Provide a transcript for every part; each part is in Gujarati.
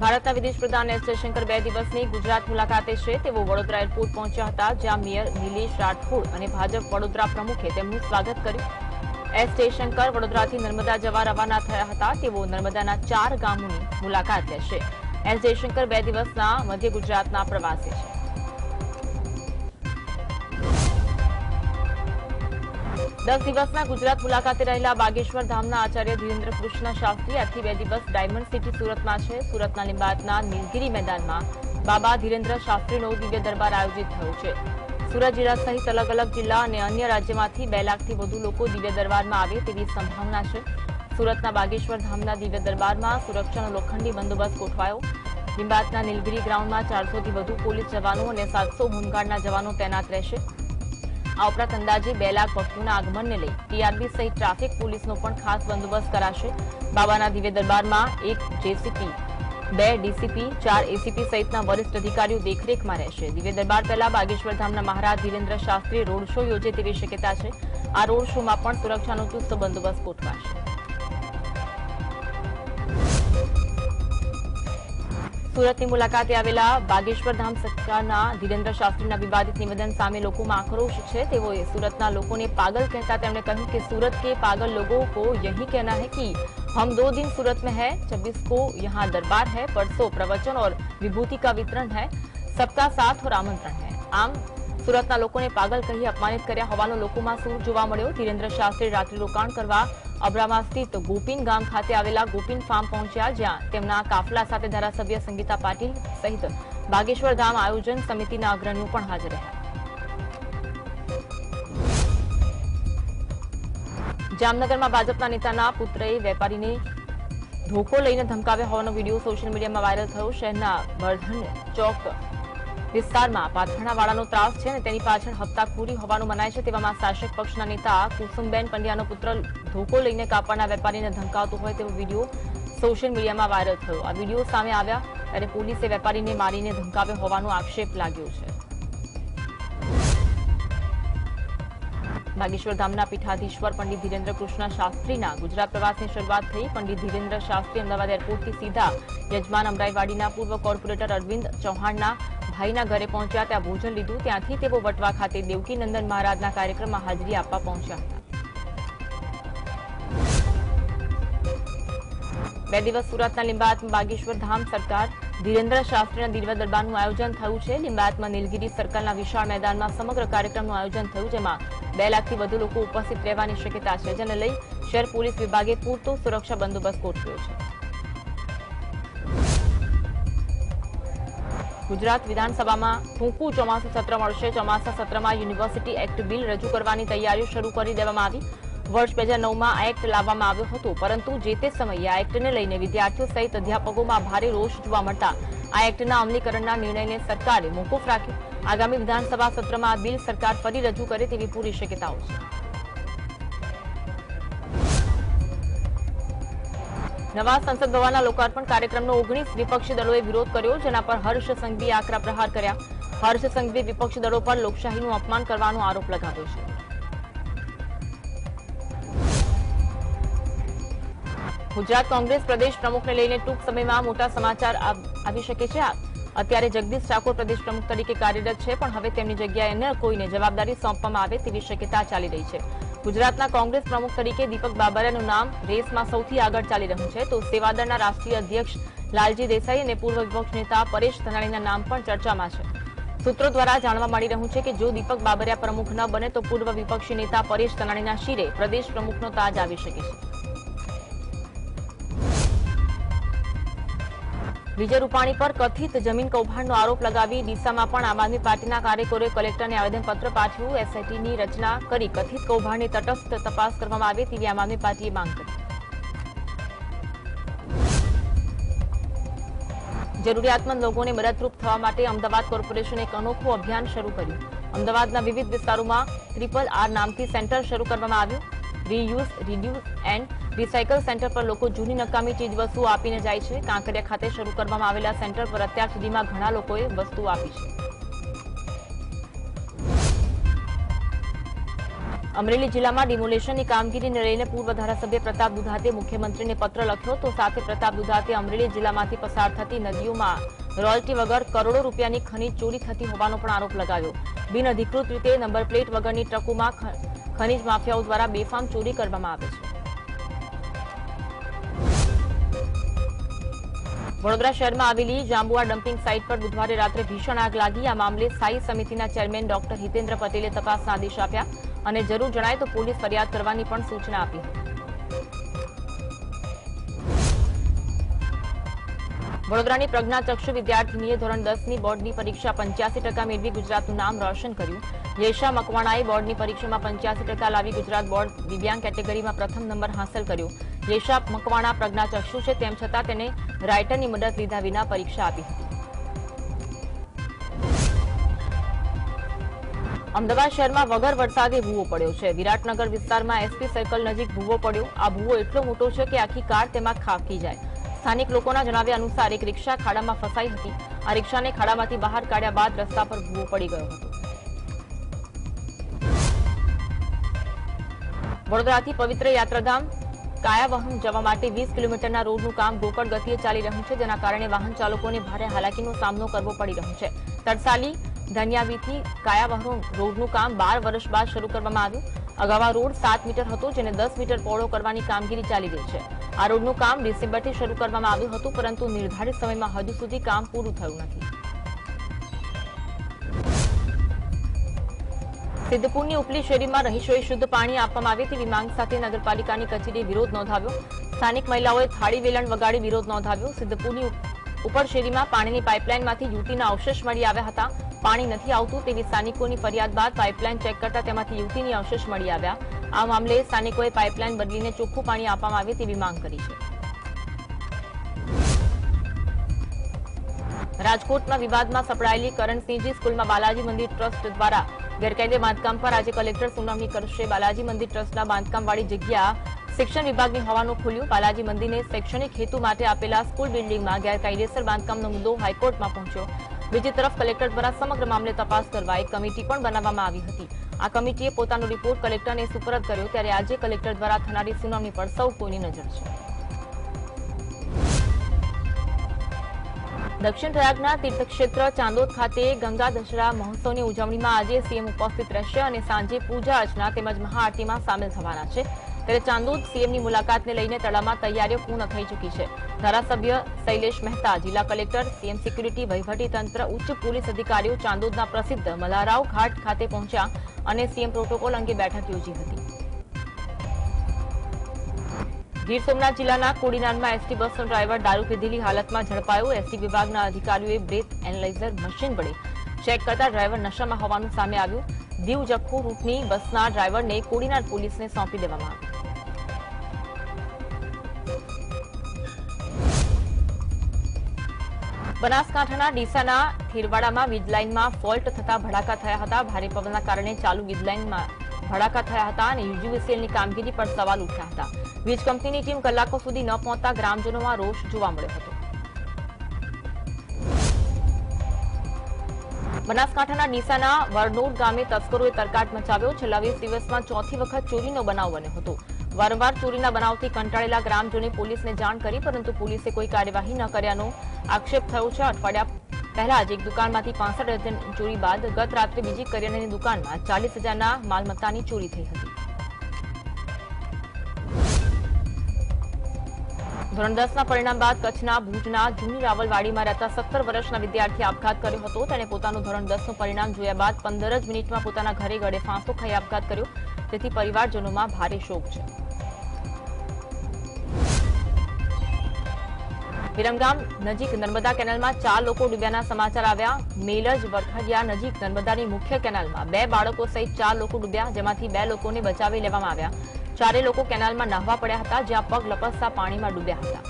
ભારતના વિદેશ પ્રધાન એસ જયશંકર બે દિવસની ગુજરાત મુલાકાતે છે. તેઓ વડોદરા એરપોર્ટ પહોંચ્યા હતા, જ્યાં મેયર નિલેશ રાઠોડ અને ભાજપ વડોદરા પ્રમુખે તેમનું સ્વાગત કર્યું. એસ જયશંકર વડોદરાથી નર્મદા જવા રવાના થયા હતા. તેઓ નર્મદાના ચાર ગામોની મુલાકાત લેશે. એસ જયશંકર બે દિવસના મધ્ય ગુજરાતના પ્રવાસે છે. દસ દિવસના ગુજરાત મુલાકાતે રહેલા બાગેશ્વર ધામના આચાર્ય ધીરેન્દ્ર કૃષ્ણ શાસ્ત્રી આજથી બે દિવસ ડાયમંડ સિટી સુરતમાં છે. સુરતના લીંબાયતના નીલગીરી મેદાનમાં બાબા ધીરેન્દ્ર શાસ્ત્રીનો દિવ્ય દરબાર આયોજિત થયો છે. સુરત જિલ્લા સહિત અલગ અલગ જિલ્લા અને અન્ય રાજ્યમાંથી બે લાખથી વધુ લોકો દિવ્ય દરબારમાં આવે તેવી સંભાવના છે. સુરતના બાગેશ્વર ધામના દિવ્ય દરબારમાં સુરક્ષાનો લોખંડી બંદોબસ્ત ગોઠવાયો. લીંબાયતના નીલગીરી ગ્રાઉન્ડમાં ચારસોથી વધુ પોલીસ જવાનો અને સાતસો હોમગાર્ડના જવાનો તૈનાત રહેશે. આ ઉપરાંત અંદાજે બે લાખ ભક્તોના આગમનને લઈ ટીઆરબી સહિત ટ્રાફિક પોલીસનો પણ ખાસ બંદોબસ્ત કરાશે. બાબાના દિવ્ય દરબારમાં એક જેસીપી, બે ડીસીપી, ચાર એસીપી સહિતના વરિષ્ઠ અધિકારીઓ દેખરેખમાં રહેશે. દિવ્ય દરબાર પહેલા બાગેશ્વર ધામના મહારાજ ધીરેન્દ્ર શાસ્ત્રી રોડ શો યોજે તેવી શક્યતા છે. આ રોડ શોમાં પણ સુરક્ષાનો ચુસ્ત બંદોબસ્ત ગોઠવાશે. સુરતની મુલાકાતે આવેલા બાગેશ્વર ધામ સરકારના ધીરેન્દ્ર શાસ્ત્રીના વિવાદિત નિવેદન સામે લોકોમાં આક્રોશ છે તેઓએ સુરતના લોકોને પાગલ કહેતા તેમણે કહ્યું કે સુરત के पागल लोगों को यही कहना है कि हम दो दिन सूरत में है छब्बीस को यहाँ दरबार है परसों प्रवचन और विभूति का वितरण है सबका साथ और आमंत्रण है આમ સુરતના લોકોને પાગલ કહી અપમાનિત કર્યા હોવાનો લોકોમાં સૂર જોવા મળ્યો ધીરેન્દ્ર શાસ્ત્રી રાત્રિ રોકાણ કરવા અબ્રામા સ્થિત ગોપીન ગામ ખાતે આવેલા ગોપીન ફાર્મ પહોંચ્યા, જ્યાં તેમના કાફલા સાથે ધારાસભ્ય સંગીતા પાટીલ સહિત બાગેશ્વર ધામ આયોજન સમિતિના અગ્રણીઓ પણ હાજર રહ્યા. જામનગરમાં ભાજપના નેતાના પુત્રએ વેપારીને ધોકો લઈને ધમકાવ્યા હોવાનો વીડિયો સોશિયલ મીડિયામાં વાયરલ થયો. શહેરના બર્ધન ચોક વિસ્તારમાં પાથરણાવાળાનો ત્રાસ છે અને તેની પાછળ હપ્તાખોરી હોવાનું મનાય છે તેવામાં શાસક પક્ષના નેતા કુસુમબેન પંડ્યાનો પુત્ર ધોકો લઈને કાપડના વેપારીને ધમકાવતો હોય તેવો વીડિયો સોશિયલ મીડિયામાં વાયરલ થયો. આ વીડિયો સામે આવ્યા ત્યારે પોલીસે વેપારીને મારીને ધમકાવ્યો હોવાનો આક્ષેપ લાગ્યો છે. બાગેશ્વર પીઠાધીશ્વર પંડિત ધીરેન્દ્ર કૃષ્ણ શાસ્ત્રીના ગુજરાત પ્રવાસની શરૂઆત થઈ. પંડિત ધીરેન્દ્ર શાસ્ત્રી અમદાવાદ એરપોર્ટથી સીધા યજમાન અમરાઈવાડીના પૂર્વ કોર્પોરેટર અરવિંદ ચૌહાણના ભાઈના ઘરે પહોંચ્યા, ત્યાં ભોજન લીધું. ત્યાંથી તેઓ વટવા ખાતે દેવકીનંદન મહારાજના કાર્યક્રમમાં હાજરી આપવા પહોંચ્યા. હતા બે દિવસ સુરતના લીંબાયતમાં બાગેશ્વર ધામ સરકાર ધીરેન્દ્ર શાસ્ત્રીના દિવ્ય દરબારનું આયોજન થયું છે. લિંબાયતમાં નીલગિરી સર્કલના વિશાળ મેદાનમાં સમગ્ર કાર્યક્રમનું આયોજન થયું, જેમાં બે લાખથી વધુ લોકો ઉપસ્થિત રહેવાની શક્યતા છે. જેને લઈ શહેર પોલીસ વિભાગે પૂરતો સુરક્ષા બંદોબસ્ત ગોઠવ્યો છે. ગુજરાત વિધાનસભામાં ટૂંકું ચોમાસું સત્ર મળશે. ચોમાસા સત્રમાં યુનિવર્સિટી એક્ટ બિલ રજૂ કરવાની તૈયારીઓ શરૂ કરી દેવામાં આવી. વર્ષ બે હજાર નવમાં આ એક્ટ લાવવામાં આવ્યો હતો, પરંતુ જે તે સમયે આ એક્ટને લઈને વિદ્યાર્થીઓ સહિત અધ્યાપકોમાં ભારે રોષ જોવા મળતા આ એક્ટના અમલીકરણના નિર્ણયને સરકારે મોકૂફ રાખ્યો. આગામી વિધાનસભા સત્રમાં આ બિલ સરકાર ફરી રજૂ કરે તેવી પૂરી શક્યતાઓ છે. નવા સંસદ ભવનના લોકાર્પણ કાર્યક્રમનો ઓગણીસ વિપક્ષી દળોએ વિરોધ કર્યો, જેના પર હર્ષ સંઘવીએ આકરા પ્રહાર કર્યા. હર્ષ સંઘવીએ વિપક્ષી દળો પર લોકશાહીનું અપમાન કરવાનો આરોપ લગાવ્યો છે. ગુજરાત કોંગ્રેસ પ્રદેશ પ્રમુખને લઈને ટૂંક સમયમાં મોટા સમાચાર આવી શકે છે. અત્યારે જગદીશ ઠાકોર પ્રદેશ પ્રમુખ તરીકે કાર્યરત છે, પણ હવે તેમની જગ્યાએ કોઈને જવાબદારી સોંપવામાં આવે તેવી શક્યતા ચાલી રહી છે. ગુજરાતના કોંગ્રેસ પ્રમુખ તરીકે દીપક બાબરિયાનું નામ રેસમાં સૌથી આગળ ચાલી રહ્યું છે. તો સેવાદળના રાષ્ટ્રીય અધ્યક્ષ લાલજી દેસાઈ અને પૂર્વ વિપક્ષ નેતા પરેશ ધનાણીના નામ પણ ચર્ચામાં છે. સૂત્રો દ્વારા જાણવા મળી રહ્યું છે કે જો દીપક બાબરિયા પ્રમુખ ન બને તો પૂર્વ વિપક્ષી નેતા પરેશ ધનાણીના શિરે પ્રદેશ પ્રમુખનો તાજ આવી શકે છે. વિજય રૂપાણી પર કથિત જમીન કૌભાંડનો આરોપ લગાવી ડીસામાં પણ આમ આદમી પાર્ટીના કાર્યકરોએ કલેક્ટરને આવેદનપત્ર પાઠવ્યું, એસઆઈટીની રચના કરી. કથિત કૌભાંડની તટસ્થ તપાસ કરવામાં આવે તેવી આમ આદમી પાર્ટીએ માંગ કરી. જરૂરિયાતમંદ લોકોને મદદરૂપ થવા માટે અમદાવાદ કોર્પોરેશને એક અનોખું અભિયાન શરૂ કર્યું. અમદાવાદના વિવિધ વિસ્તારોમાં ટ્રિપલ આર નામથી સેન્ટર શરૂ કરવામાં આવ્યું. Reuse, reduce and recycle centre પર લોકો જૂની નકામી ચીજવસ્તુઓ આપીને જાય છે. કાંકરિયા ખાતે શરૂ કરવામાં આવેલા સેન્ટર પર અત્યાર સુધીમાં ઘણા લોકોએ વસ્તુઓ આપી છે. અમરેલી જિલ્લામાં ડિમોલેશનની કામગીરીને લઈને પૂર્વ ધારાસભ્ય પ્રતાપ દુધાતે મુખ્યમંત્રીને પત્ર લખ્યો તો સાથે પ્રતાપ દુધાતે અમરેલી જિલ્લામાંથી પસાર થતી નદીઓમાં રોયલ્ટી વગર કરોડો રૂપિયાની ખનીજ ચોરી થતી હોવાનો પણ આરોપ લગાવ્યો. બિન અધિકૃત રીતે નંબર પ્લેટ વગરની ટ્રકોમાં ખનીજ માફિયાઓ દ્વારા બેફામ ચોરી કરવામાં આવે છે. વડોદરા શહેરમાં આવેલી જાંબુઆ ડમ્પિંગ સાઇટ પર બુધવારે રાત્રે ભીષણ આગ લાગી. આ મામલે સ્થાયી સમિતિના ચેરમેન ડોક્ટર હિતેન્દ્ર પટેલે તપાસના આદેશ આપ્યા અને જરૂર જણાય તો પોલીસ ફરિયાદ કરવાની પણ સૂચના આપી હતી. વડોદરાની પ્રજ્ઞાચક્ષુ વિદ્યાર્થીનીએ ધોરણ દસની બોર્ડની પરીક્ષા પંચ્યાસી ટકા મેળવી ગુજરાતનું નામ રોશન કર્યું. યેશા મકવાણાએ બોર્ડની પરીક્ષામાં પંચ્યાસી ટકા લાવી ગુજરાત બોર્ડ દિવ્યાંગ કેટેગરીમાં પ્રથમ નંબર હાંસલ કર્યો. યેશા મકવાણા પ્રજ્ઞાચક્ષુ છે, તેમ છતાં તેને રાઇટરની મદદ લીધા વિના પરીક્ષા આપી હતી. અમદાવાદ શહેરમાં વગર વરસાદે ભૂવો પડ્યો છે. વિરાટનગર વિસ્તારમાં એસપી સર્કલ નજીક ભૂવો પડ્યો. આ ભૂવો એટલો મોટો છે કે આખી કાર તેમાં ખાબકી જાય. સ્થાનિક લોકોના જણાવ્યા અનુસાર એક રિક્ષા ખાડામાં ફસાઈ હતી. આ રિક્ષાને ખાડામાંથી બહાર કાઢ્યા બાદ રસ્તા પર ભૂવો પડી ગયો હતો. વડોદરાથી પવિત્ર યાત્રાધામ કાયાવહમ જવા માટે વીસ કિલોમીટરના રોડનું કામ રોકડ ગતિએ ચાલી રહ્યું છે, જેના કારણે વાહન ચાલકોને ભારે હાલાકીનો સામનો કરવો પડી રહ્યો છે. તરસાલી ધન્યાવીથી કાયાવહમ રોડનું કામ બાર વર્ષ બાદ શરૂ કરવામાં આવ્યું. અગાઉ રોડ સાત મીટર હતો, જેને દસ મીટર પહોળો કરવાની કામગીરી ચાલી રહી છે. આ રોડનું કામ ડિસેમ્બરથી શરૂ કરવામાં આવ્યું હતું, પરંતુ નિર્ધારિત સમયમાં હજુ સુધી કામ પૂરું થયું નથી. સિદ્ધપુરની ઉપલી શેરીમાં રહીશોએ શુદ્ધ પાણી આપવામાં આવે તેવી માંગ સાથે નગરપાલિકાની કચેરીએ વિરોધ નોંધાવ્યો. સ્થાનિક મહિલાઓએ થાળી વેલણ વગાડી વિરોધ નોંધાવ્યો. સિદ્ધપુરની ઉપ- ઉપર શેરીમાં પાણીની પાઇપલાઇનમાંથી યુવતીના અવશેષ મળી આવ્યા હતા. પાણી નથી આવતું તેવી સ્થાનિકોની ફરિયાદ બાદ પાઇપલાઇન ચેક કરતા તેમાંથી યુવતીની અવશેષ મળી આવ્યા. આ મામલે સ્થાનિકોએ પાઇપલાઇન બદલીને ચોખ્ખું પાણી આપવામાં આવે તેવી માંગ કરી છે. રાજકોટના વિવાદમાં સપડાયેલી કરણસિંહજી સ્કૂલમાં બાલાજી મંદિર ટ્રસ્ટ દ્વારા ગેરકાયદે બાંધકામ પર આજે કલેક્ટર સુનાવણી કરશે. બાલાજી મંદિર ટ્રસ્ટના બાંધકામવાળી જગ્યા શિક્ષણ વિભાગની હોવાનું ખુલ્યું. બાલાજી મંદિરને શૈક્ષણિક હેતુ માટે આપેલા સ્કૂલ બિલ્ડિંગમાં ગેરકાયદેસર બાંધકામનો મુદ્દો હાઈકોર્ટમાં પહોંચ્યો. બીજી તરફ કલેક્ટર દ્વારા સમગ્ર મામલે તપાસ કરવા એક કમિટી પણ બનાવવામાં આવી હતી. આ કમિટીએ પોતાનો રિપોર્ટ કલેક્ટરને સુપરત કર્યો ત્યારે આજે કલેક્ટર દ્વારા થનારી સુનાવણી પર સૌ કોઈની નજર છે. દક્ષિણ પ્રયાગના તીર્થક્ષેત્ર ચાંદોદ ખાતે ગંગા દશરા મહોત્સવની ઉજવણીમાં આજે સીએમ ઉપસ્થિત રહેશે અને સાંજે પૂજા અર્ચના તેમજ મહાઆરતીમાં સામેલ થવાના છે. ત્યારે ચાંદોદ સીએમની મુલાકાતને લઈને તળાવમાં તૈયારીઓ પૂર્ણ થઈ ચૂકી છે. ધારાસભ્ય શૈલેષ મહેતા, જિલ્લા કલેક્ટર, સીએમ સિક્યુરિટી, વહીવટીતંત્ર, ઉચ્ચ પોલીસ અધિકારીઓ ચાંદોદના પ્રસિદ્ધ મલારાવ ઘાટ ખાતે પહોંચ્યા અને સીએમ પ્રોટોકોલ અંગે બેઠક યોજી હતી. ગીર સોમનાથ જિલ્લાના કોડીનારમાં એસટી બસનો ડ્રાઈવર દારૂ પીધેલી હાલતમાં ઝડપાયો. એસટી વિભાગના અધિકારીઓએ બ્રેથ એનાલાઇઝર મશીન વડે ચેક કરતા ડ્રાઈવર નશામાં હોવાનું સામે આવ્યું. દીવ જખો રૂટની બસના ડ્રાઈવરને કોડીનાર પોલીસને સોંપી દેવામાં આવ્યો બનાસકાંઠાના ડીસાના થીરવાડામાં વીજ લાઇનમાં ફોલ્ટ થતા ભડાકા થયા હતા. ભારે પવનના કારણે ચાલુ વીજ લાઇનમાં ભડાકા થયા હતા અને યુજીવીસીએલની કામગીરી પર સવાલ ઉઠ્યા હતા. વીજ કંપનીની ટીમ કલાકો સુધી ન પહોંચતા ગ્રામજનોમાં રોષ જોવા મળ્યો હતો. બનાસકાંઠાના ડીસાના વરનોડ ગામે તસ્કરોએ તરકાટ મચાવ્યો. છેલ્લા વીસ દિવસમાં ચોથી વખત ચોરીનો બનાવ બન્યો હતો. વારંવાર ચોરીના બનાવથી કંટાળેલા ગ્રામજનોએ પોલીસને જાણ કરી, પરંતુ પોલીસે કોઈ કાર્યવાહી ન કર્યાનો આક્ષેપ થયો છે. અઠવાડિયા પહેલા જ એક દુકાનમાંથી પાસઠ ડઝન ચોરી બાદ ગત રાત્રે બીજી કરિયાણાની દુકાનમાં ચાલીસ હજારના માલમત્તાની ચોરી થઈ હતી. ધોરણ દસના પરિણામ બાદ કચ્છના ભુજના જૂની રાવલવાડીમાં રહેતા સત્તર વર્ષના વિદ્યાર્થીએ આપઘાત કર્યો હતો. તેણે પોતાનું ધોરણ દસનું પરિણામ જોયા બાદ પંદર જ મિનિટમાં પોતાના ઘરે ગળે ફાંસો ખાઈ આપઘાત કર્યો. તેથી પરિવારજનોમાં ભારે શોક છે. વિરમગામ નજીક નર્મદા કેનાલમાં ચાર લોકો ડૂબ્યાના સમાચાર આવ્યા. મેલજ વરખડિયા નજીક નર્મદાની મુખ્ય કેનાલમાં બે બાળકો સહિત ચાર લોકો ડૂબ્યા, જેમાંથી બે લોકોને બચાવી લેવામાં આવ્યા. ચારે લોકો કેનાલમાં નાહવા પડ્યા હતા, જ્યાં પગ લપસતા પાણીમાં ડૂબ્યા હતા.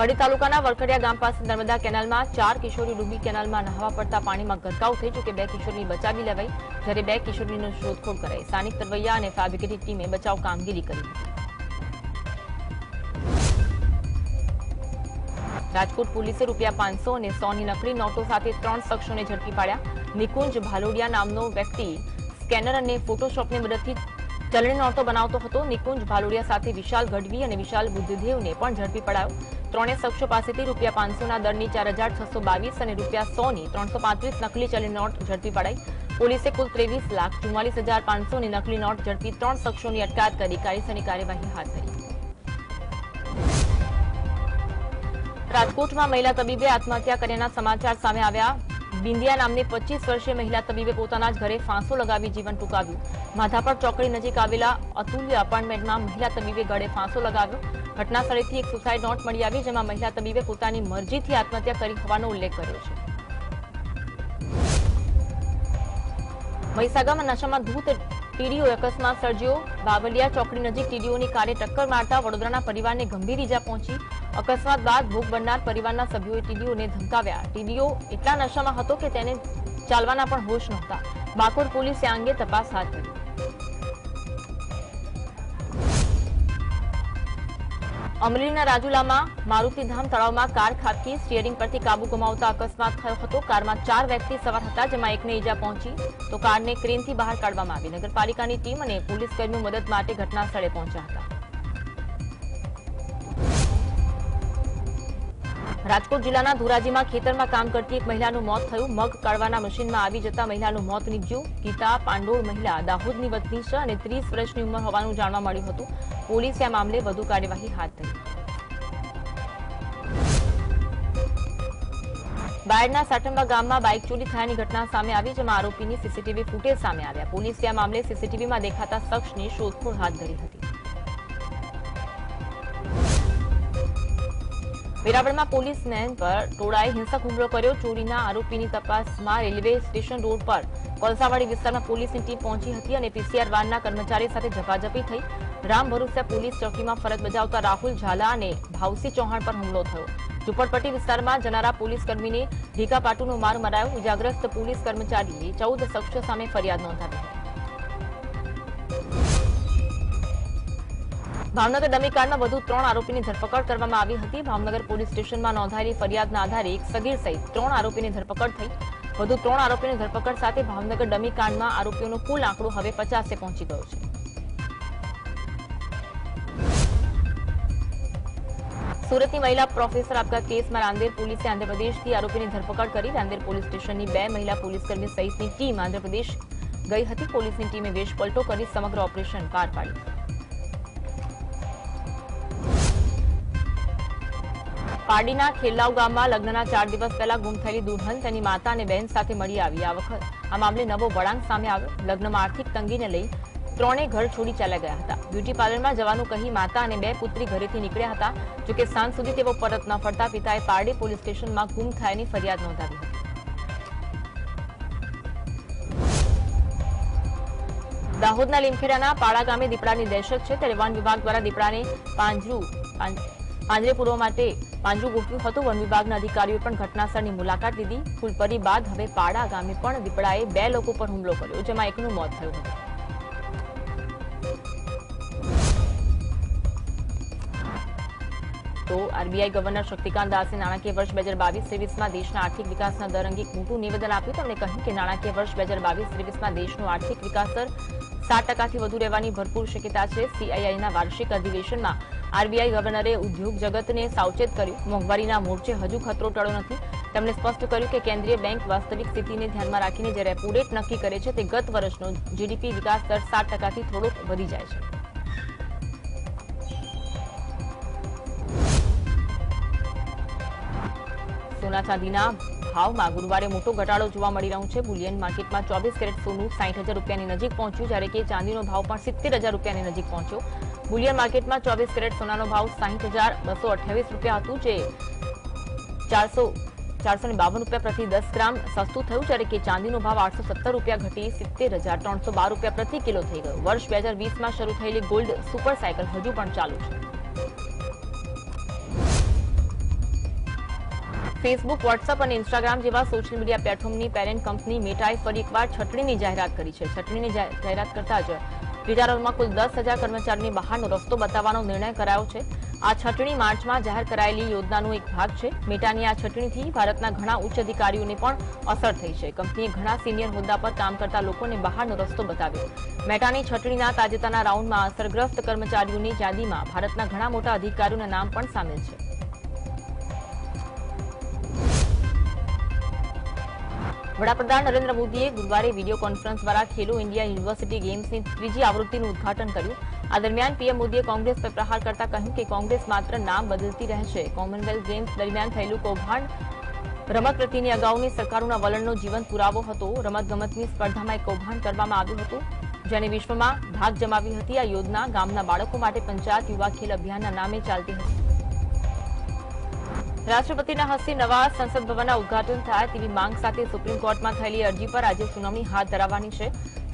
કડી તાલુકાના વરખડિયા ગામ પાસે નર્મદા કેનાલમાં ચાર કિશોરી ડૂબી કેનાલમાં નહાવા પડતા પાણીમાં ગરકાવ થઈ ચૂકે બે કિશોરીની બચાવી લેવાઈ. જ્યારે બે કિશોરીની શોધખોળ કરાઈ. સ્થાનિક તરવૈયા અને ફાયર ટીમે બચાવ કામગીરી કરી હતી. રાજકોટ પોલીસે રૂપિયા પાંચસો અને સોની નકલી નોટો સાથે ત્રણ શખ્સોને ઝડપી પાડ્યા. નિકુંજ ભાલોડિયા નામનો વ્યક્તિ સ્કેનર અને ફોટોશોપની મદદથી ચલણી નોટો બનાવતો હતો. નિકુંજ ભાલોડિયા સાથે વિશાલ ગઢવી અને વિશાલ બુદ્ધદેવને પણ ઝડપી પડાયો. ત્રણેય શખ્સો પાસેથી રૂપિયા પાંચસોના દરની ચાર હજાર છસો બાવીસ અને રૂપિયા સોની ત્રણસો પાંત્રીસ નકલી ચલણી નોટ ઝડપી પડાઈ. પોલીસે કુલ ત્રેવીસ લાખ ચુમ્માલીસ હજાર પાંચસોની નકલી નોટ ઝડપી ત્રણ શખ્સોની અટકાયત કરી. કાયદેસરની કાર્યવાહી હાથ ધરી. રાજકોટમાં મહિલા તબીબે આત્મહત્યા કર્યાના સમાચાર સામે આવ્યા. બિંદિયા નામની પચીસ વર્ષીય મહિલા તબીબે પોતાના જ ઘરે ફાંસો લગાવી જીવન ટૂંકાવ્યું. માધાપર ચોકડી નજીક આવેલા અતુલ્ય એપાર્ટમેન્ટમાં મહિલા તબીબે ગળે ફાંસો લગાવ્યો. ઘટના સ્થળેથી એક સુસાઇડ નોટ મળી આવી, જેમાં મહિલા તબીબે પોતાની મરજીથી આત્મહત્યા કરી હોવાનો ઉલ્લેખ કર્યો છે. મહીસાગરમાં નશામાં ધૂત ટીડીઓ અકસ્માત સર્જ્યો. બાવલિયા ચોકડી નજીક ટીડીઓની કારે ટક્કર મારતા વડોદરાના પરિવારને ગંભીર ઈજા પહોંચી. અકસ્માત બાદ ભોગ બનનાર પરિવારના સભ્યોએ ટીડીઓને ધમકાવ્યા. ટીડીઓ એટલા નશામાં હતો કે તેને ચાલવાના પણ હોશ નહોતા. બાકોર પોલીસે આ અંગે તપાસ હાથ ધરી. અમરેલીના રાજુલામાં મારુતિધામ તળાવમાં કાર ખાબકી સ્ટીયરિંગ પરથી કાબુ ગુમાવતા અકસ્માત થયો હતો. કારમાં ચાર વ્યક્તિ સવાર હતા, જેમાં એકને ઈજા પહોંચી. તો કારને ક્રેનથી બહાર કાઢવામાં આવી. નગરપાલિકાની ટીમ અને પોલીસ કર્મીઓ મદદ માટે ઘટના સ્થળે પહોંચ્યા હતા. રાજકોટ જિલ્લાના ધોરાજીમાં ખેતરમાં કામ કરતી એક મહિલાનું મોત થયું. મગ કાઢવાના મશીનમાં આવી જતા મહિલાનું મોત નીપજ્યું. ગીતા પાંડોળ મહિલા દાહોદની વતની છે અને ત્રીસ વર્ષની ઉંમર હોવાનું જાણવા મળ્યું હતું. પોલીસે આ મામલે વધુ કાર્યવાહી હાથ ધરી. બાયડના સાટંબા ગામમાં બાઇક ચોરી થયાની ઘટના સામે આવી, જેમાં આરોપીની સીસીટીવી ફૂટેજ સામે આવ્યા. પોલીસે આ મામલે સીસીટીવીમાં દેખાતા શખ્સની શોધખોળ હાથ ધરી હતી. વેરાવળમાં પોલીસ મેન પર ટોળાએ હિંસક હુમલો કર્યો. ચોરીના આરોપીની તપાસમાં રેલવે સ્ટેશન રોડ પર કોલસાવાડી વિસ્તારમાં પોલીસની ટીમ પહોંચી હતી અને પીસીઆર વાનના કર્મચારી સાથે ઝપાઝપી થઈ. રામ ભરોસિયા પોલીસ ચોકીમાં ફરજ બજાવતા રાહુલ ઝાલા અને ભાવસી ચૌહાણ પર હુમલો થયો. ઝુંપડપટ્ટી વિસ્તારમાં જનારા પોલીસ કર્મીને ઢીકા માર મરાયો. ઇજાગ્રસ્ત પોલીસ કર્મચારીએ ચૌદ શખ્સો સામે ફરિયાદ નોંધાવી. ભાવનગર ડમીકાંડમાં વધુ ત્રણ આરોપીની ધરપકડ કરવામાં આવી હતી. ભાવનગર પોલીસ સ્ટેશનમાં નોંધાયેલી ફરિયાદના આધારે એક સગીર સહિત ત્રણ આરોપીની ધરપકડ થઈ. વધુ ત્રણ આરોપીની ધરપકડ સાથે ભાવનગર ડમીકાંડમાં આરોપીઓનો કુલ આંકડો હવે પચાસે પહોંચી ગયો છે. સુરતની મહિલા પ્રોફેસર આપઘાત કેસમાં રાંદેર પોલીસે આંધ્રપ્રદેશથી આરોપીની ધરપકડ કરી. રાંદેર પોલીસ સ્ટેશનની બે મહિલા પોલીસકર્મી સહિતની ટીમ આંધ્રપ્રદેશ ગઈ હતી. પોલીસની ટીમે વેશ પલટો કરી સમગ્ર ઓપરેશન પાર પાડ્યું. પારડીના ખેલાવ ગામમાં લગ્નના ચાર દિવસ પહેલા ગુમ થયેલી દુલ્હન તેની માતા અને બહેન સાથે મળી આવી. આ વખત આ મામલે નવો વળાંક સામે આવ્યો. લગ્નમાં આર્થિક તંગીને લઈ ત્રણેય ઘર છોડી ચાલ્યા ગયા હતા. બ્યુટી પાર્લરમાં જવાનું કહી માતા અને બે પુત્રી ઘરેથી નીકળ્યા હતા. જોકે સાંજ સુધી તેઓ પરત ન ફરતા પિતાએ પારડી પોલીસ સ્ટેશનમાં ગુમ થયાની ફરિયાદ નોંધાવી હતી. દાહોદના લીમખેડાના પાળા ગામે દીપડાની દહેશત છે. ત્યારે વન વિભાગ દ્વારા દીપડાને પાંજરું પાંજરે પૂરવા માટે પાંજરું ગોઠવ્યું હતું. વન વિભાગના અધિકારીઓએ પણ ઘટનાસ્થળની મુલાકાત લીધી. ફૂલપરી બાદ હવે પાડા ગામે પણ દીપડાએ બે લોકો પર હુમલો કર્યો, જેમાં એકનું મોત થયું હતું. તો આરબીઆઈ ગવર્નર શક્તિકાંત દાસે નાણાકીય વર્ષ બે હજાર બાવીસ ત્રેવીસમાં દેશના આર્થિક વિકાસના દર અંગે મોટું નિવેદન આપ્યું. તેમણે કહ્યું કે નાણાકીય વર્ષ બે હજાર બાવીસ ત્રેવીસમાં દેશનો આર્થિક વિકાસ દર સાત ટકાથી વધુ રહેવાની ભરપૂર શક્યતા છે. સીઆઈઆઈના વાર્ષિક અધિવેશનમાં આરબીઆઈ ગવર્નરે ઉદ્યોગ જગતને સાવચેત કર્યું. મોંઘવારીના મોરચે હજુ ખતરો ટળ્યો નથી. તેમણે સ્પષ્ટ કર્યું કે કેન્દ્રીય બેંક વાસ્તવિક સ્થિતિને ધ્યાનમાં રાખીને જે રેપો રેટ નક્કી કરે છે તે ગત વર્ષનો જીડીપી વિકાસ દર સાત ટકાથી થોડોક વધી જાય છે. સોના ચાંદીના ભાવમાં ગુરુવારે મોટો ઘટાડો જોવા મળી રહ્યો છે. બુલિયન માર્કેટમાં ચોવીસ કેરેટ સોનું હજાર રૂપિયાની નજીક પહોંચ્યું, જ્યારે કે ચાંદીનો ભાવ પણ સિત્તેર રૂપિયાની નજીક પહોંચ્યો. બુલિયન માર્કેટમાં ચોવીસ કેરેટ સોનાનો ભાવ સાહીઠ હજાર બસો અઠ્યાવીસ રૂપિયા હતું, જે ચારસો ચારસો બાવન રૂપિયા પ્રતિ દસ ગ્રામ સસ્તું થયું, જ્યારે કે ચાંદીનો ભાવ આઠસો સત્તર રૂપિયા ઘટી સિત્તેર હજાર ત્રણસો બાર રૂપિયા પ્રતિ કિલો થઈ ગયો. વર્ષ બે હજાર વીસમાં શરૂ થયેલી ગોલ્ડ સુપર સાયકલ હજુ પણ ચાલુ છે. ફેસબુક, વોટ્સઅપ અને ઇન્સ્ટાગ્રામ જેવા સોશિયલ મીડિયા પ્લેટફોર્મની પેરેન્ટ કંપની મેટાએ ફરી એકવાર છટણીની જાહેરાત કરી છે. છટણીની જાહેરાત કરતા જ ટ્વિટરમાં કુલ દસ હજાર કર્મચારીની બહારનો રસ્તો બતાવવાનો નિર્ણય કરાયો છે. આ છટણી માર્ચમાં જાહેર કરાયેલી યોજનાનો એક ભાગ છે. મેટાની આ છટણીથી ભારતના ઘણા ઉચ્ચ અધિકારીઓને પણ અસર થઈ છે. કંપનીએ ઘણા સિનિયર હોદ્દા પર કામ કરતા લોકોને બહારનો રસ્તો બતાવ્યો. મેટાની છટણીના તાજેતરના રાઉન્ડમાં અસરગ્રસ્ત કર્મચારીઓની યાદીમાં ભારતના ઘણા મોટા અધિકારીઓના નામ પણ સામેલ છે. વડાપ્રધાન નરેન્દ્ર મોદીએ ગુરુવારે વીડિયો કોન્ફરન્સ દ્વારા ખેલો ઇન્ડિયા યુનિવર્સિટી ગેમ્સની ત્રીજી આવૃત્તિનું ઉદઘાટન કર્યું. આ દરમિયાન પીએમ મોદીએ કોંગ્રેસ પર પ્રહાર કરતા કહ્યું કે કોંગ્રેસ માત્ર નામ બદલતી રહે છે કોમનવેલ્થ ગેમ્સ દરમિયાન થયેલું કૌભાંડ રમત પ્રત્યેની અગાઉની સરકારોના વલણનો જીવંત પુરાવો હતો. રમતગમતની સ્પર્ધામાં એક કૌભાંડ કરવામાં આવ્યું હતું, જેને વિશ્વમાં ભાગ જમાવી હતી. આ યોજના ગામના બાળકો માટે પંચાયત યુવા ખેલ અભિયાનના નામે ચાલતી હતી. રાષ્ટ્રપતિના હસ્તે નવા સંસદ ભવનના ઉદઘાટન થાય તેવી માંગ સાથે સુપ્રીમ કોર્ટમાં થયેલી અરજી પર આજે સુનાવણી હાથ ધરાવવાની છે.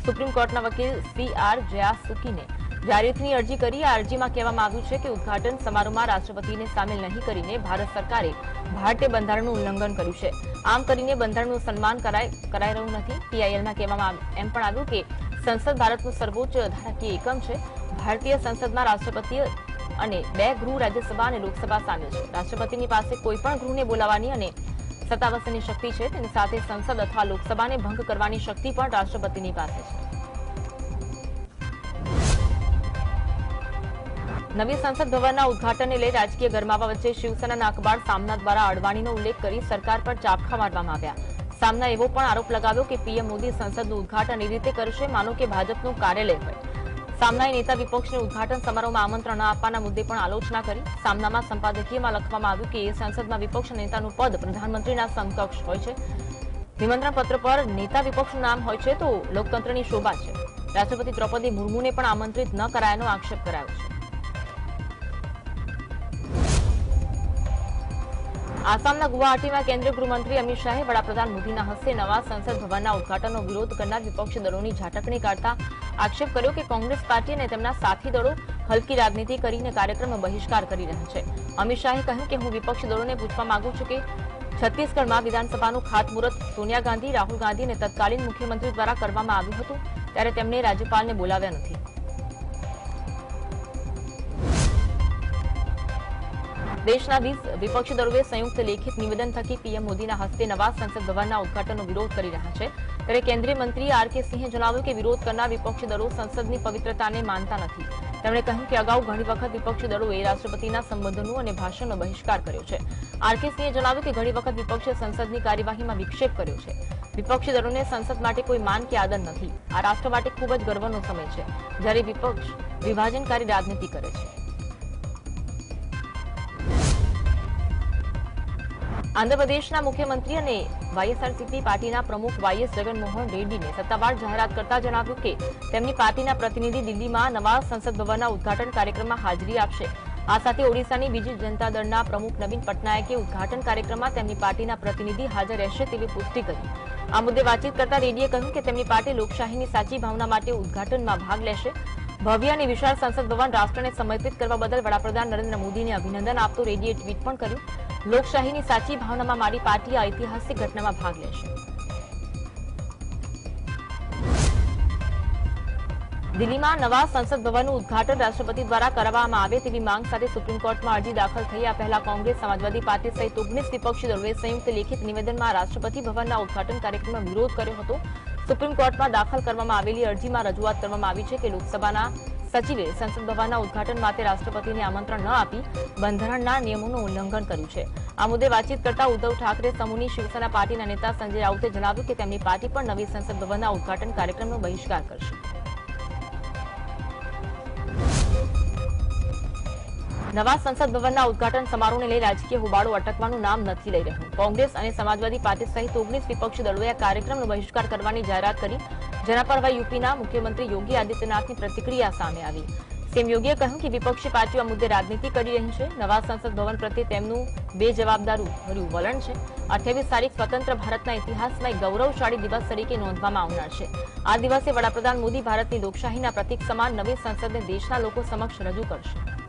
સુપ્રીમ કોર્ટના વકીલ સી આર જયાસુકીને જાહેરથી અરજી કરી આ અરજીમાં કહેવામાં આવ્યું છે કે ઉદઘાટન સમારોહમાં રાષ્ટ્રપતિને સામેલ નહીં કરીને ભારત સરકારે ભારતીય બંધારણનું ઉલ્લંઘન કર્યું છે. આમ કરીને બંધારણનું સન્માન કરાઈ રહ્યું નથી. પીઆઈએલમાં કહેવામાં એમ પણ આવ્યું કે સંસદ ભારતનું સર્વોચ્ચ ધારાકીય એકમ છે. ભારતીય સંસદમાં રાષ્ટ્રપતિ અને બે ગૃહ રાજ્યસભા અને લોકસભા સામેલ છે. રાષ્ટ્રપતિની પાસે કોઈ ગૃહને બોલાવવાની અને સત્તાવસની શક્તિ છે, તેની સાથે સંસદ અથવા લોકસભાને ભંગ કરવાની શક્તિ પણ રાષ્ટ્રપતિની પાસે છે. નવી સંસદ ભવનના ઉદઘાટનને લઈ રાજકીય ગરમાવા વચ્ચે શિવસેનાના અખબાર સામના દ્વારા અડવાણીનો ઉલ્લેખ કરી સરકાર પર ચાપખા મારવામાં આવ્યા. સામના એવો પણ આરોપ લગાવ્યો કે પીએમ મોદી સંસદનું ઉદઘાટન એ રીતે કરશે, માનો કે ભાજપનું કાર્યાલય હોય. સામનાએ નેતા વિપક્ષને ઉદઘાટન સમારોહમાં આમંત્રણ ન આપવાના મુદ્દે પણ આલોચના કરી. સામનામાં સંપાદકીયમાં લખવામાં આવ્યું કે એ સંસદમાં વિપક્ષ નેતાનું પદ પ્રધાનમંત્રીના સમકક્ષ હોય છે. નિમંત્રણ પત્ર પર નેતા વિપક્ષનું નામ હોય છે તો લોકતંત્રની શોભા છે. રાષ્ટ્રપતિ દ્રૌપદી મુર્મુને પણ આમંત્રિત ન કરાયાનો આક્ષેપ કરાયો છે. આસામના ગુવાહાટીમાં કેન્દ્રીય ગૃહમંત્રી અમિત શાહે વડાપ્રધાન મોદીના હસ્તે નવા સંસદ ભવનના ઉદઘાટનનો વિરોધ કરનાર વિપક્ષી દળોની ઝાટકણી કાઢતા આક્ષેપ કર્યો કે કોંગ્રેસ પાર્ટી અને તેમના સાથી દળો હલકી રાજનીતિ કરીને કાર્યક્રમનો બહિષ્કાર કરી રહ્યા છે. અમિત શાહે કહ્યું કે હું વિપક્ષી દળોને પૂછવા માંગુ છું કે છત્તીસગઢમાં વિધાનસભાનું ખાતમુહૂર્ત સોનિયા ગાંધી, રાહુલ ગાંધી અને તત્કાલીન મુખ્યમંત્રી દ્વારા કરવામાં આવ્યું હતું, ત્યારે તેમણે રાજ્યપાલને બોલાવ્યા નથી. દેશના વીસ વિપક્ષી દળોએ સંયુક્ત લેખિત નિવેદન થકી પીએમ મોદીના હસ્તે નવા સંસદ ભવનના ઉદઘાટનનો વિરોધ કરી રહ્યા છે. ત્યારે કેન્દ્રીય મંત્રી આર કે સિંહે જણાવ્યું કે વિરોધ કરનાર વિપક્ષી દળો સંસદની પવિત્રતાને માનતા નથી. તેમણે કહ્યું કે અગાઉ ઘણી વખત વિપક્ષી દળોએ રાષ્ટ્રપતિના સંબોધનો અને ભાષણનો બહિષ્કાર કર્યો છે. આર કે સિંહે જણાવ્યું કે ઘણી વખત વિપક્ષે સંસદની કાર્યવાહીમાં વિક્ષેપ કર્યો છે. વિપક્ષી દળોને સંસદ માટે કોઈ માન કે આદર નથી. આ રાષ્ટ્ર માટે ખૂબ જ ગર્વનો સમય છે. જ્યારે વિપક્ષ વિભાજનકારી રાજનીતિ કરે છે. આંધ્રપ્રદેશના મુખ્યમંત્રી અને વાયએસઆરસીપી પાર્ટીના પ્રમુખ વાયએસ જગનમોહન રેડ્ડીને સત્તાવાર જાહેરાત કરતા જણાવ્યું કે તેમની પાર્ટીના પ્રતિનિધિ દિલ્હીમાં નવા સંસદ ભવનના ઉદઘાટન કાર્યક્રમમાં હાજરી આપશે. આ સાથે ઓડિશાની બીજી જનતા દળના પ્રમુખ નવીન પટનાયકે ઉદઘાટન કાર્યક્રમમાં તેમની પાર્ટીના પ્રતિનિધિ હાજર રહેશે તેવી પુષ્ટિ કરી. આ મુદ્દે વાતચીત કરતા રેડ્ડીએ કહ્યું કે તેમની પાર્ટી લોકશાહીની સાચી ભાવના માટે ઉદઘાટનમાં ભાગ લેશે. ભવ્ય અને વિશાળ સંસદ ભવન રાષ્ટ્રને સમર્પિત કરવા બદલ વડાપ્રધાન નરેન્દ્ર મોદીને અભિનંદન આપતો રેડ્ડીએ ટ્વીટ પણ કર્યું. લોકશાહીની સાચી ભાવનામાં મારી પાર્ટી આ ઐતિહાસિક ઘટનામાં ભાગ લેશે. દિલ્હીમાં નવા સંસદ ભવનનું ઉદઘાટન રાષ્ટ્રપતિ દ્વારા કરવામાં આવે તેવી માંગ સાથે સુપ્રીમ કોર્ટમાં અરજી દાખલ થઈ. આ પહેલા કોંગ્રેસ, સમાજવાદી પાર્ટી સહિત ઓગણીસ વિપક્ષી દળોએ સંયુક્ત લેખિત નિવેદનમાં રાષ્ટ્રપતિ ભવનના ઉદઘાટન કાર્યક્રમમાં વિરોધ કર્યો હતો. સુપ્રીમ કોર્ટમાં દાખલ કરવામાં આવેલી અરજીમાં રજૂઆત કરવામાં આવી છે કે લોકસભાના સચિવે સંસદ ભવનના ઉદઘાટન માટે રાષ્ટ્રપતિને આમંત્રણ ન આપી બંધારણના નિયમોનું ઉલ્લંઘન કર્યું છે. આ મુદ્દે વાતચીત કરતા ઉદ્ધવ ઠાકરે સમૂહની શિવસેના પાર્ટીના નેતા સંજય રાઉતે જણાવ્યું કે તેમની પાર્ટી પણ નવી સંસદ ભવનના ઉદઘાટન કાર્યક્રમનો બહિષ્કાર કરશે. નવા સંસદ ભવનના ઉદઘાટન સમારોહને લઈ રાજકીય હોબાળો અટકવાનું નામ નથી લઈ રહ્યું. કોંગ્રેસ અને સમાજવાદી પાર્ટી સહિત ઓગણીસ વિપક્ષી દળોએ આ કાર્યક્રમનો બહિષ્કાર કરવાની જાહેરાત કરી, જેના પર હવે યુપીના મુખ્યમંત્રી યોગી આદિત્યનાથની પ્રતિક્રિયા સામે આવી. સીએમ યોગીએ કહ્યું કે વિપક્ષી પાર્ટીઓ આ મુદ્દે રાજનીતિ કરી રહી છે. નવા સંસદ ભવન પ્રત્યે તેમનું બેજવાબદારું ભર્યું વલણ છે. અઠ્યાવીસ તારીખ સ્વતંત્ર ભારતના ઇતિહાસમાં એક ગૌરવશાળી દિવસ તરીકે નોંધવામાં આવનાર છે. આ દિવસે વડાપ્રધાન મોદી ભારતની લોકશાહીના પ્રતિક સમાન નવી સંસદને દેશના લોકો સમક્ષ રજૂ કરશે.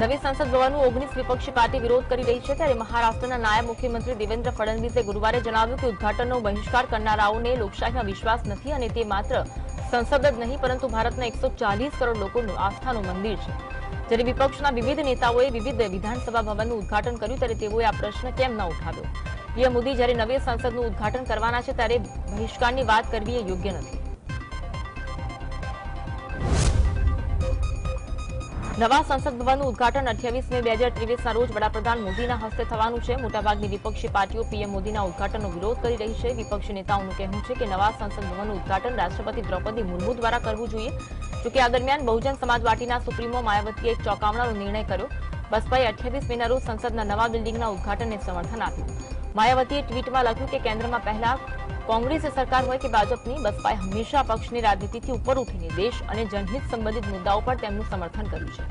નવી સંસદ ભવનનું ઓગણીસ વિપક્ષી પાર્ટી વિરોધ કરી રહી છે ત્યારે મહારાષ્ટ્રના નાયબ મુખ્યમંત્રી દેવેન્દ્ર ફડણવીસે ગુરુવારે જણાવ્યું કે ઉદઘાટનનો બહિષ્કાર કરનારાઓને લોકશાહીમાં વિશ્વાસ નથી અને તે માત્ર સંસદ જ નહીં, પરંતુ ભારતના એકસો કરોડ લોકોનું આસ્થાનું મંદિર છે. જ્યારે વિપક્ષના વિવિધ નેતાઓએ વિવિધ વિધાનસભા ભવનનું ઉદ્ઘાટન કર્યું, ત્યારે તેઓએ આ પ્રશ્ન કેમ ન ઉઠાવ્યો? પીએમ મોદી, જ્યારે નવી સંસદનું ઉદ્ઘાટન કરવાના છે, ત્યારે બહિષ્કારની વાત કરવી એ યોગ્ય નથી. નવા સંસદ ભવનનું ઉદઘાટન અઠ્યાવીસ મે બે હજાર ત્રેવીસના રોજ વડાપ્રધાન મોદીના હસ્તે થવાનું છે. મોટાભાગની વિપક્ષી પાર્ટીઓ પીએમ મોદીના ઉદઘાટનનો વિરોધ કરી રહી છે. વિપક્ષી નેતાઓનું કહેવું છે કે નવા સંસદ ભવનનું ઉદ્ઘાટન રાષ્ટ્રપતિ દ્રૌપદી મુર્મુ દ્વારા કરવું જોઈએ. જોકે આ દરમિયાન બહુજન સમાજ પાર્ટીના સુપ્રીમો માયાવતીએ એક ચોંકાવનારો નિર્ણય કર્યો. બસપાએ અઠ્યાવીસ મેના રોજ સંસદના નવા બિલ્ડિંગના ઉદઘાટનને સમર્થન આપ્યું. માયાવતીએ ટ્વીટમાં લખ્યું કે કેન્દ્રમાં પહેલા કોંગ્રેસ સરકાર હોય કે ભાજપની, બસપાએ હંમેશા પક્ષની રાજનીતિથી ઉપર ઉઠીને દેશ અને જનહિત સંબંધિત મુદ્દાઓ પર તેમનું સમર્થન કર્યું છે.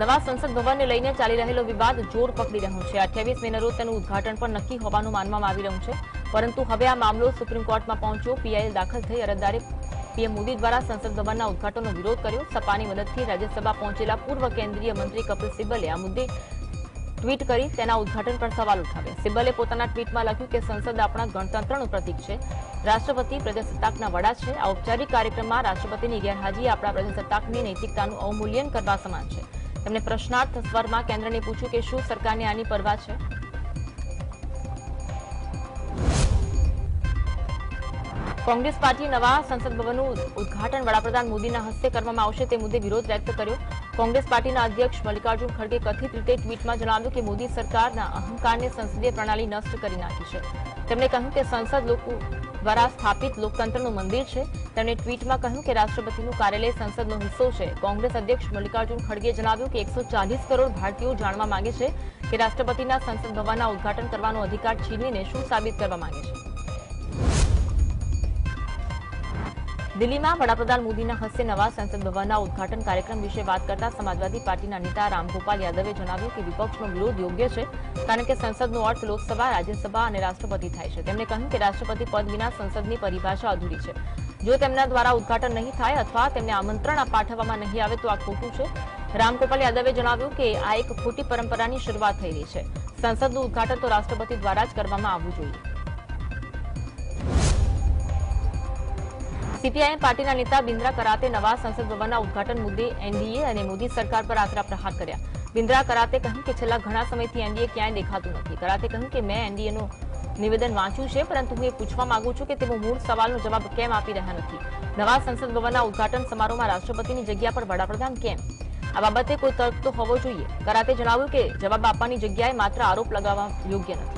નવા સંસદ ભવનને લઈને ચાલી રહેલો વિવાદ જોર પકડી રહ્યો છે. અઠ્યાવીસ મેના રોજ તેનું ઉદ્ઘાટન પણ નક્કી હોવાનું માનવામાં આવી રહ્યું છે. પરંતુ હવે આ મામલો સુપ્રીમ કોર્ટમાં પહોંચ્યો. પીઆઈએલ દાખલ થઈ અરજદારે પીએમ મોદી દ્વારા સંસદ ભવનના ઉદઘાટનનો વિરોધ કર્યો. સપાની મદદથી રાજ્યસભા પહોંચેલા પૂર્વ કેન્દ્રીય મંત્રી કપિલ સિબ્બલે આ મુદ્દે ટ્વીટ કરી તેના ઉદ્ઘાટન પર સવાલ ઉઠાવ્યા. સિબ્બલે પોતાના ટ્વીટમાં લખ્યું કે સંસદ આપણા ગણતંત્રનું પ્રતીક છે. રાષ્ટ્રપતિ પ્રજાસત્તાકના વડા છે. આ ઔપચારિક કાર્યક્રમમાં રાષ્ટ્રપતિની ગેરહાજરી આપણા પ્રજાસત્તાકની નૈતિકતાનું અવમૂલ્યન કરવા સમાન છે. તેમણે પ્રશ્નાર્થ સ્વરમાં કેન્દ્રને પૂછ્યું કે શું સરકારને આની પરવા છે? કોંગ્રેસ પાર્ટીએ નવા સંસદ ભવનનું ઉદ્ઘાટન વડાપ્રધાન મોદીના હસ્તે કરવામાં આવશે તે મુદ્દે વિરોધ વ્યક્ત કર્યો. કોંગ્રેસ પાર્ટીના અધ્યક્ષ મલ્લિકાર્જુન ખડગે કથિત રીતે ટ્વીટમાં જણાવ્યું કે મોદી સરકારના અહંકારને સંસદીય પ્રણાલી નષ્ટ કરી નાખી છે. તેમણે કહ્યું કે સંસદ લોકો દ્વારા સ્થાપિત લોકતંત્રનું મંદિર છે. તેમણે ટ્વીટમાં કહ્યું કે રાષ્ટ્રપતિનું કાર્યાલય સંસદનો હિસ્સો છે. કોંગ્રેસ અધ્યક્ષ મલ્લિકાર્જુન ખડગે જણાવ્યું કે એકસો કરોડ ભારતીયો જાણવા માંગે છે કે રાષ્ટ્રપતિના સંસદ ભવનના ઉદ્ઘાટન કરવાનો અધિકાર છીનવીને શું સાબિત કરવા માંગે છે. દિલ્હીમાં વડાપ્રધાન મોદીના હસ્તે નવા સંસદ ભવનના ઉદ્ઘાટન કાર્યક્રમ વિશે વાત કરતા સમાજવાદી પાર્ટીના નેતા રામગોપાલ યાદવે જણાવ્યું કે વિપક્ષનો વિરોધ યોગ્ય છે, કારણ કે સંસદનો અર્થ લોકસભા, રાજ્યસભા અને રાષ્ટ્રપતિ થાય છે. તેમણે કહ્યું કે રાષ્ટ્રપતિ પદ વિના સંસદની પરિભાષા અધૂરી છે. જો તેમના દ્વારા ઉદ્ઘાટન નહીં થાય અથવા તેમને આમંત્રણ પાઠવવામાં નહીં આવે તો આ ખોટું છે. રામગોપાલ યાદવે જણાવ્યું કે આ એક ખોટી પરંપરાની શરૂઆત થઈ રહી છે. સંસદનું ઉદ્ઘાટન તો રાષ્ટ્રપતિ દ્વારા જ કરવામાં આવવું જોઈએ. સીપીઆઈએમ પાર્ટીના નેતા બિન્દ્રા કરાતે નવા સંસદ ભવનના ઉદઘાટન મુદ્દે એનડીએ અને મોદી સરકાર પર આકરા પ્રહાર કર્યા. બિન્દ્રા કરાતે કહ્યું કે છેલ્લા ઘણા સમયથી એનડીએ ક્યાંય દેખાતું નથી. કરાતે કહ્યું કે મેં એનડીએનું નિવેદન વાંચ્યું છે, પરંતુ હું એ પૂછવા માંગુ છું કે તેઓ મૂળ સવાલનો જવાબ કેમ આપી રહ્યા નથી? નવા સંસદ ભવનના ઉદઘાટન સમારોહમાં રાષ્ટ્રપતિની જગ્યા પર વડાપ્રધાન કેમ? આ બાબતે કોઈ તર્ક તો હોવો જોઈએ. કરાતે જણાવ્યું કે જવાબ આપવાની જગ્યાએ માત્ર આરોપ લગાવવા યોગ્ય નથી.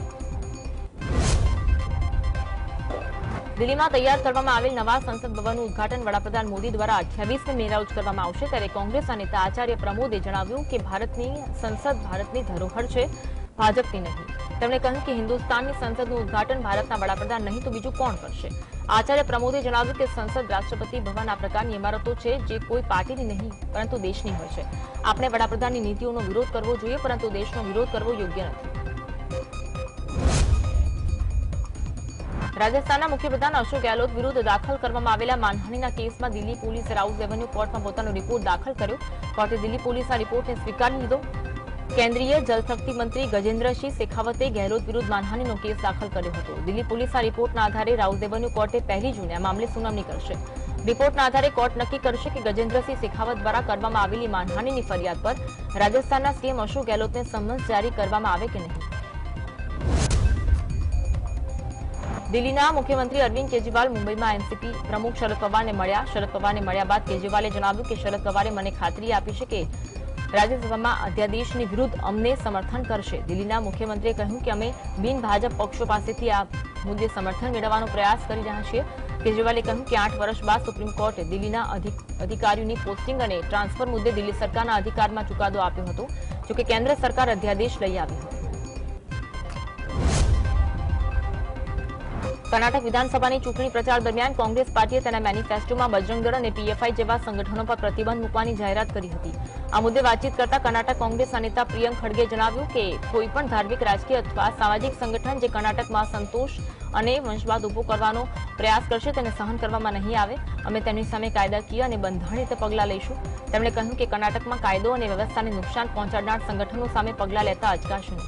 દિલ્હીમાં તૈયાર કરવામાં આવેલ નવા સંસદ ભવનનું ઉદ્ઘાટન વડાપ્રધાન મોદી દ્વારા અઠ્યાવીસમી મે રોજ કરવામાં આવશે. ત્યારે કોંગ્રેસના નેતા આચાર્ય પ્રમોદે જણાવ્યું કે ભારતની સંસદ ભારતની ધરોહર છે, ભાજપની નહીં. તેમણે કહ્યું કે હિન્દુસ્તાનની સંસદનું ઉદ્ઘાટન ભારતના વડાપ્રધાન નહીં, તો બીજું કોણ કરશે? આચાર્ય પ્રમોદે જણાવ્યું કે સંસદ રાષ્ટ્રપતિ ભવન આ પ્રકારની ઇમારતો છે, જે કોઈ પાર્ટીની નહીં, પરંતુ દેશની હોય છે. આપણે વડાપ્રધાનની નીતિઓનો વિરોધ કરવો જોઈએ, પરંતુ દેશનો વિરોધ કરવો યોગ્ય નથી. રાજસ્થાનના મુખ્યપ્રધાન અશોક ગેહલોત વિરુદ્ધ દાખલ કરવામાં આવેલા માનહાનીના કેસમાં દિલ્હી પોલીસે રાઉઝ રેવન્યુ કોર્ટમાં પોતાનો રિપોર્ટ દાખલ કર્યો. કોર્ટે દિલ્હી પોલીસના રિપોર્ટને સ્વીકારી લીધો. કેન્દ્રીય જલશક્તિ મંત્રી ગજેન્દ્રસિંહ શેખાવતે ગેહલોત વિરુદ્ધ માનહાનીનો કેસ દાખલ કર્યો હતો. દિલ્હી પોલીસના રિપોર્ટના આધારે રાઉઝ રેવન્યુ કોર્ટે પહેલી જૂને આ મામલે સુનાવણી કરશે. રિપોર્ટના આધારે કોર્ટ નક્કી કરશે કે ગજેન્દ્રસિંહ શેખાવત દ્વારા કરવામાં આવેલી માનહાનીની ફરિયાદ પર રાજસ્થાનના સીએમ અશોક ગેહલોતને સમન્સ જારી કરવામાં આવે કે નહીં. દિલ્હીના મુખ્યમંત્રી અરવિંદ કેજરીવાલ મુંબઈમાં એનસીપી પ્રમુખ શરદ પવારને મળ્યા. શરદ પવારને મળ્યા બાદ કેજરીવાલે જણાવ્યું કે શરદ પવારે મને ખાતરી આપી છે કે રાજ્યસભામાં અધ્યાદેશની વિરુદ્ધ અમને સમર્થન કરશે. દિલ્હીના મુખ્યમંત્રીએ કહ્યું કે અમે બિન ભાજપ પક્ષો પાસેથી આ મુદ્દે સમર્થન મેળવવાનો પ્રયાસ કરી રહ્યા છીએ. કેજરીવાલે કહ્યું કે આઠ વર્ષ બાદ સુપ્રીમ કોર્ટે દિલ્હીના અધિક- અધિકારીઓની પોસ્ટિંગ અને ટ્રાન્સફર મુદ્દે દિલ્હી સરકારના અધિકારમાં ચુકાદો આપ્યો હતો, જોકે કેન્દ્ર સરકાર અધ્યાદેશ લઈ આવી હતી. કર્ણાટક વિધાનસભાની ચૂંટણી પ્રચાર દરમિયાન કોંગ્રેસ પાર્ટીએ તેના મેનિફેસ્ટોમાં બજરંગ દળ અને પીએફઆઈ જેવા સંગઠનો પર પ્રતિબંધ મૂકવાની જાહેરાત કરી હતી. આ મુદ્દે વાતચીત કરતા કર્ણાટક કોંગ્રેસના નેતા પ્રિયંક ખડગે જણાવ્યું કે કોઈપણ ધાર્મિક, રાજકીય અથવા સામાજિક સંગઠન જે કર્ણાટકમાં સંતોષ અને વંશવાદ ઊભો કરવાનો પ્રયાસ કરશે તેને સહન કરવામાં નહીં આવે. અમે તેની સામે કાયદાકીય અને બંધારણીય પગલાં લઈશું. તેમણે કહ્યું કે કર્ણાટકમાં કાયદો અને વ્યવસ્થાને નુકસાન પહોંચાડનાર સંગઠનો સામે પગલાં લેતા અચકાશે.